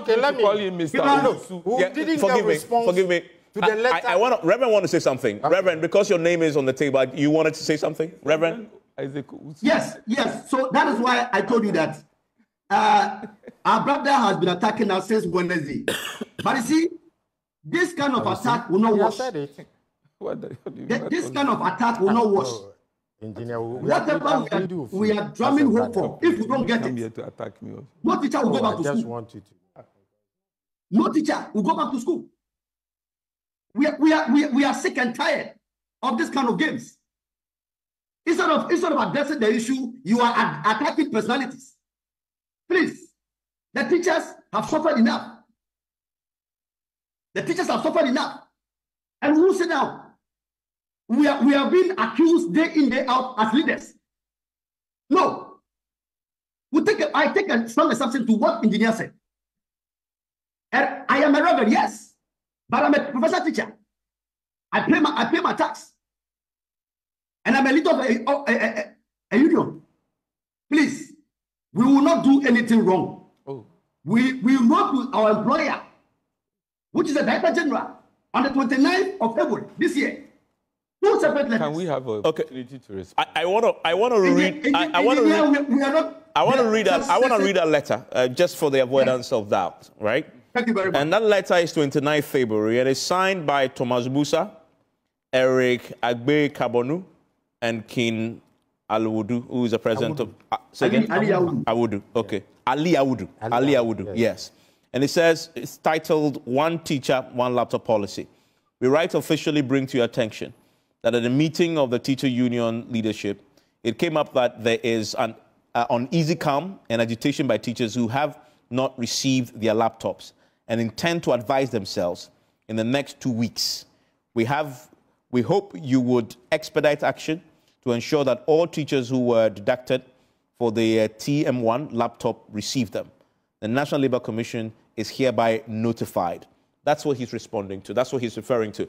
okay, let me call him Mr. Owusu. Who Yeah, didn't forgive get me. Forgive me. to the letter. I, I want to, Reverend want to say something. Reverend, because your name is on the table, you wanted to say something? Reverend? Isaac Owusu. Yes, yes. So that is why I told you that uh, our brother has been attacking us since Wednesday. but you see, this kind of attack will not He wash. said it. What the, what do you Th- want This kind of attack will not wash. Oh, engineer, we, we, are, Whatever we pleading are, with we are drumming hope for, if we don't get come it, here to attack me. also. no teacher will Oh, go back to just school. want you to. No teacher will go back to school. We are, we are, we are, we are sick and tired of this kind of games. Instead of, instead of addressing the issue, you are attacking personalities. Please, the teachers have suffered enough. The teachers have suffered enough. And will sit down. We are, we are being accused day in, day out as leaders. No. We take a, I take a strong exception to what engineer said. And I am a reverend, yes, but I'm a professor teacher. I pay my I pay my tax, and I'm a leader of a, a, a, a- a union. Please, we will not do anything wrong. Oh, We we wrote to our employer, which is the director general, on the 29th of February this year. Two separate letters. can we have an Okay. opportunity to respond? I, I want to I want to Engineer- read I, I want to read we, we are not. I want to read that I want to read that letter uh, just for the avoidance of doubt, right? Thank you very much. And that letter is 29 February and it's signed by Thomas Musah, Eric Agbe Carbonu, and King Alwudu, who is the president of. Uh, say again? Ali Awudu. Awudu, okay. Ali Awudu. Ali Ali Awudu, Awudu, yes. yes. And it says, it's titled One Teacher, One Laptop Policy. We write officially bring to your attention that at a meeting of the teacher union leadership, it came up that there is an uh, uneasy calm and agitation by teachers who have not received their laptops and intend to advise themselves in the next two weeks. We have, we hope you would expedite action to ensure that all teachers who were deducted for the uh, TM1 laptop receive them. The National Labour Commission is hereby notified. That's what he's responding to. That's what he's referring to.